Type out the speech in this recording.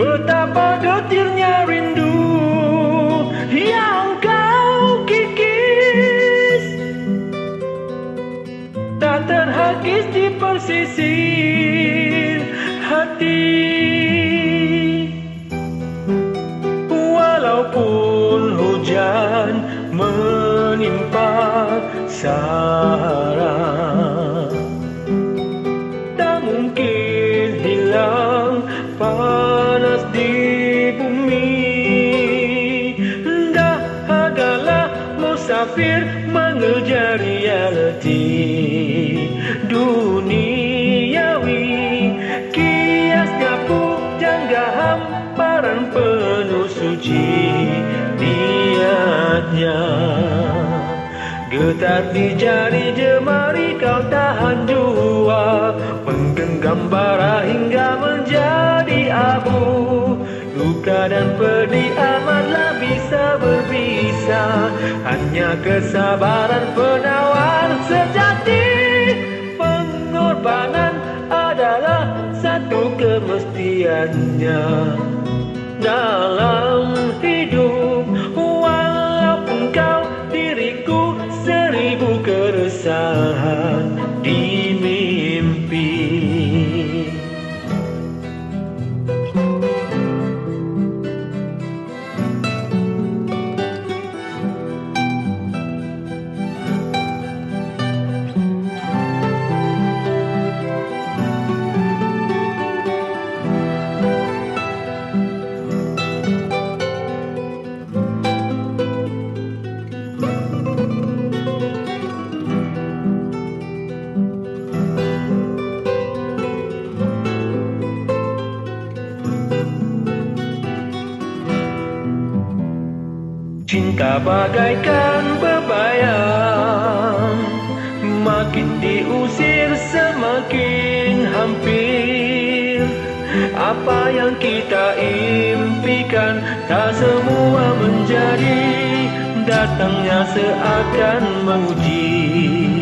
Betapa getirnya rindu yang kau kikis. Tak terhakis di persisir hati. Walaupun hujan menimpa sarang. Musafir mengejar realiti duniawi. Kiasnya pujangga hamparan penuh suci niatnya. Getar di jari jemari kau tahan jua Menggenggam bara hingga menjadi abu Luka dan pedih amatlah bisa berbisa. Hanya kesabaran penawar sejati. Pengorbanan adalah satu kemestiannya. Dalam hidup Walaupun kau diriku seribu keresahan Cinta bagaikan bebayang Makin diusir semakin hampir. Apa yang kita impikan Tak semua menjadi Datangnya seakan menguji